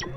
you